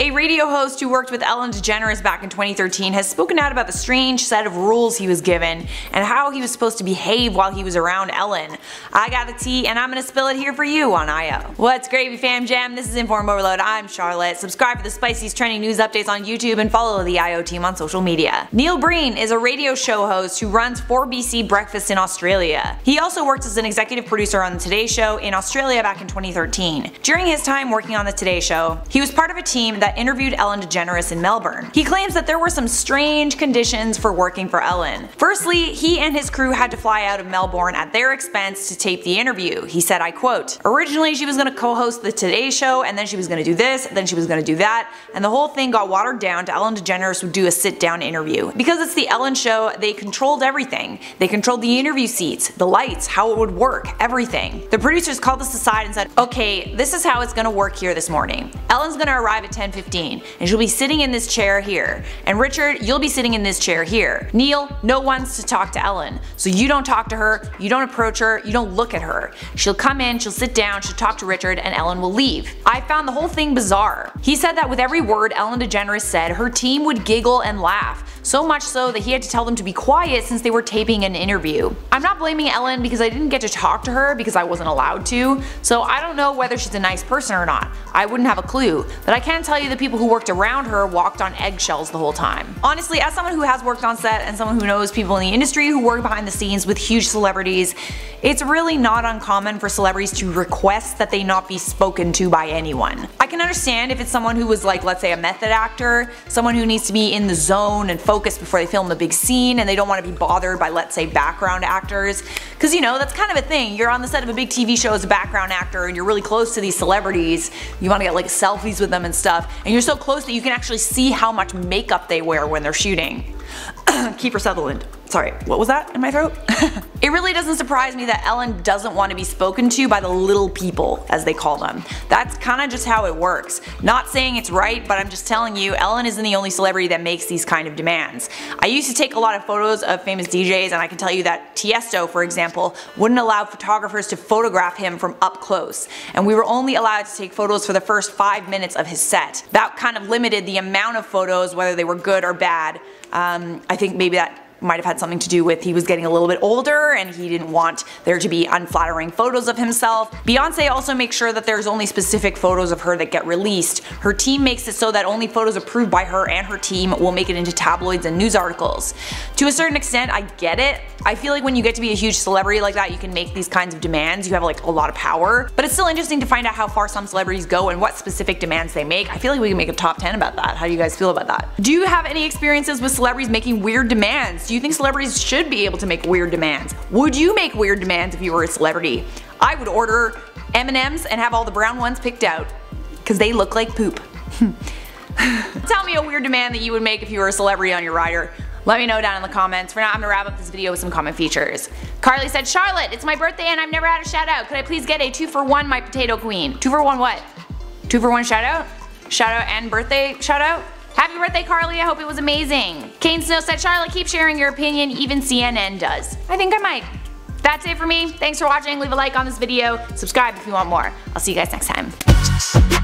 A radio host who worked with Ellen DeGeneres back in 2013 has spoken out about the strange set of rules he was given and how he was supposed to behave while he was around Ellen. I got the tea and I'm gonna spill it here for you on IO. What's gravy fam jam? This is Inform Overload. I'm Charlotte. Subscribe for the spiciest trending news updates on YouTube and follow the IO team on social media. Neil Breen is a radio show host who runs 4BC Breakfast in Australia. He also worked as an executive producer on the Today Show in Australia back in 2013. During his time working on the Today Show, he was part of a team that that interviewed Ellen DeGeneres in Melbourne. He claims that there were some strange conditions for working for Ellen. Firstly, he and his crew had to fly out of Melbourne at their expense to tape the interview. He said, I quote, Originally she was going to co-host the Today Show and then she was going to do this, then she was going to do that, and the whole thing got watered down to Ellen DeGeneres would do a sit-down interview. Because it's the Ellen Show, they controlled everything. They controlled the interview seats, the lights, how it would work, everything. The producers called us aside and said, okay, this is how it's going to work here this morning. Ellen's going to arrive at 10 15 and she'll be sitting in this chair here. And Richard, you'll be sitting in this chair here. Neil, no one's to talk to Ellen. So you don't talk to her, you don't approach her, you don't look at her. She'll come in, she'll sit down, she'll talk to Richard, and Ellen will leave. I found the whole thing bizarre. He said that with every word Ellen DeGeneres said, her team would giggle and laugh. So much so that he had to tell them to be quiet since they were taping an interview. I'm not blaming Ellen because I didn't get to talk to her because I wasn't allowed to, so I don't know whether she's a nice person or not. I wouldn't have a clue, but I can tell you the people who worked around her walked on eggshells the whole time. Honestly, as someone who has worked on set and someone who knows people in the industry who work behind the scenes with huge celebrities, it's really not uncommon for celebrities to request that they not be spoken to by anyone. I can understand if it's someone who was like let's say a method actor, someone who needs to be in the zone and focused before they film the big scene and they don't want to be bothered by let's say background actors. Cause you know, that's kind of a thing. You're on the set of a big TV show as a background actor and you're really close to these celebrities. You want to get like selfies with them and stuff. And you're so close that you can actually see how much makeup they wear when they're shooting. Kiefer Sutherland. Sorry, what was that in my throat? it really doesn't surprise me that Ellen doesn't want to be spoken to by the little people, as they call them. That's kinda just how it works. Not saying it's right, but I'm just telling you, Ellen isn't the only celebrity that makes these kind of demands. I used to take a lot of photos of famous DJs and I can tell you that Tiesto, for example, wouldn't allow photographers to photograph him from up close. And we were only allowed to take photos for the first 5 minutes of his set. That kind of limited the amount of photos, whether they were good or bad. Um, I think maybe that might have had something to do with he was getting a little bit older and he didn't want there to be unflattering photos of himself. Beyonce also makes sure that there's only specific photos of her that get released. Her team makes it so that only photos approved by her and her team will make it into tabloids and news articles. To a certain extent, I get it. I feel like when you get to be a huge celebrity like that, you can make these kinds of demands. You have like a lot of power. But it's still interesting to find out how far some celebrities go and what specific demands they make. I feel like we can make a top 10 about that. How do you guys feel about that? Do you have any experiences with celebrities making weird demands? Do you think celebrities should be able to make weird demands? Would you make weird demands if you were a celebrity? I would order M&Ms and have all the brown ones picked out. Cause they look like poop. Tell me a weird demand that you would make if you were a celebrity on your rider. Let me know down in the comments. For now, I'm gonna wrap up this video with some comment features. Carly said, Charlotte, it's my birthday and I've never had a shout out. Could I please get a 2 for 1 my potato queen? 2 for 1 what? 2 for 1 shout out? Shout out and birthday shout out? Happy birthday, Carly. I hope it was amazing. Kane Snow said, Charlotte, keep sharing your opinion. Even CNN does. I think I might. That's it for me. Thanks for watching. Leave a like on this video. Subscribe if you want more. I'll see you guys next time.